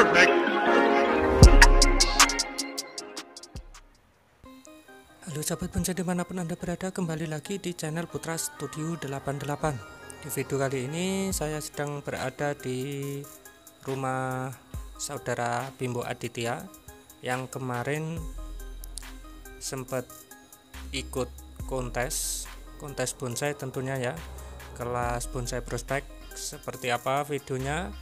Halo sahabat bonsai di mana pun Anda berada kembali lagi di channel Putra Studio 88 Di video kali ini saya sedang berada di rumah saudara Bimbo Aditya Yang kemarin sempat ikut kontes kontes bonsai tentunya ya kelas bonsai prospek seperti apa videonya.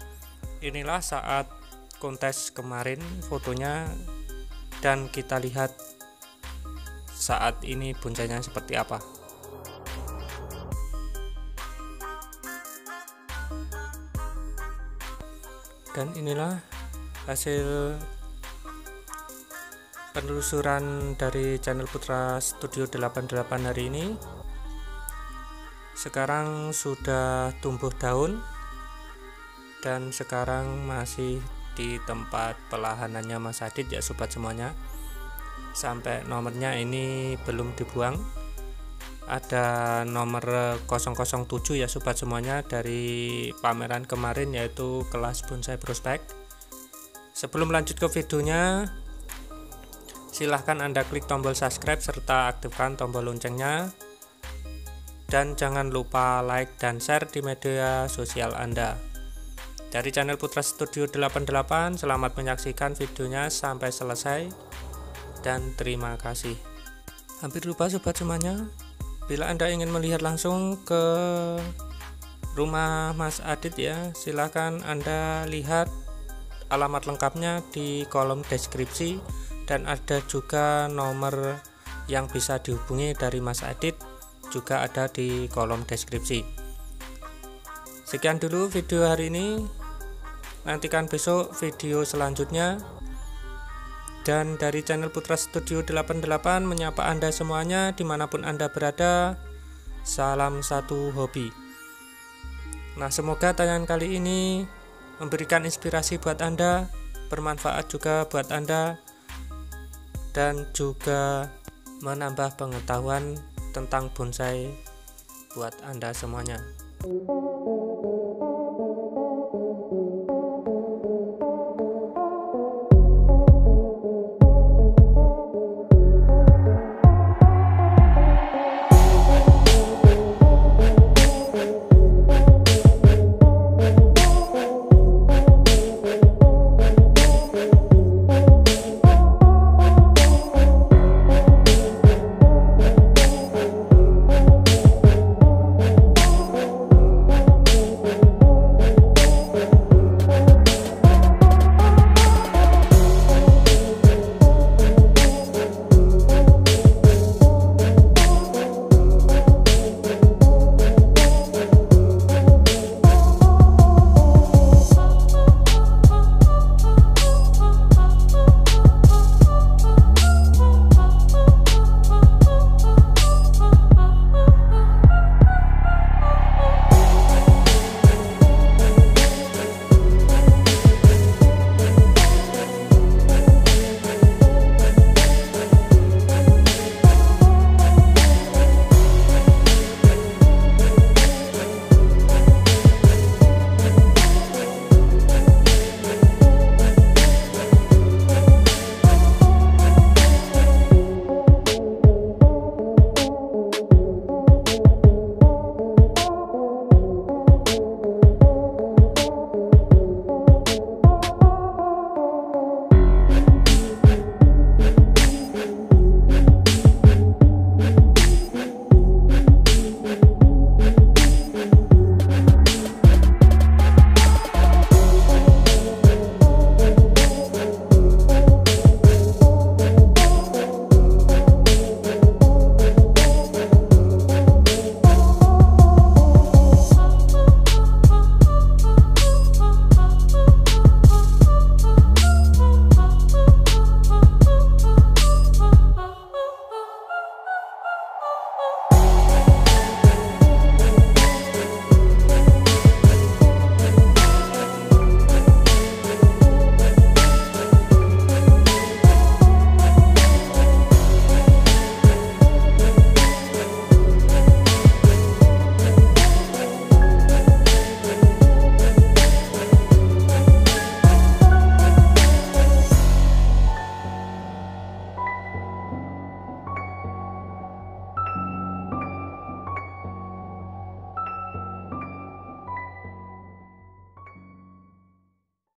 Inilah saat kontes kemarin fotonya dan kita lihat saat ini bonsainya seperti apa. Dan inilah hasil penelusuran dari channel Putra Studio 88 hari ini. Sekarang sudah tumbuh daun dan sekarang masih di tempat pelahanannya Mas Adit ya sobat semuanya. Sampai nomornya ini belum dibuang. Ada nomor 007 ya sobat semuanya dari pameran kemarin yaitu kelas bonsai prospek. Sebelum lanjut ke videonya silahkan anda klik tombol subscribe serta aktifkan tombol loncengnya. Dan jangan lupa like dan share di media sosial anda dari channel Putra Studio 88 selamat menyaksikan videonya sampai selesai dan terima kasih. Hampir lupa sobat semuanya, bila Anda ingin melihat langsung ke rumah Mas Adit ya, silahkan Anda lihat alamat lengkapnya di kolom deskripsi dan ada juga nomor yang bisa dihubungi dari Mas Adit juga ada di kolom deskripsi. Sekian dulu video hari ini. Nantikan besok video selanjutnya dan dari channel Putra Studio 88 menyapa Anda semuanya di mana pun Anda berada Salam satu hobi Nah semoga tayangan kali ini memberikan inspirasi buat Anda Bermanfaat juga buat Anda Dan juga menambah pengetahuan tentang bonsai buat Anda semuanya.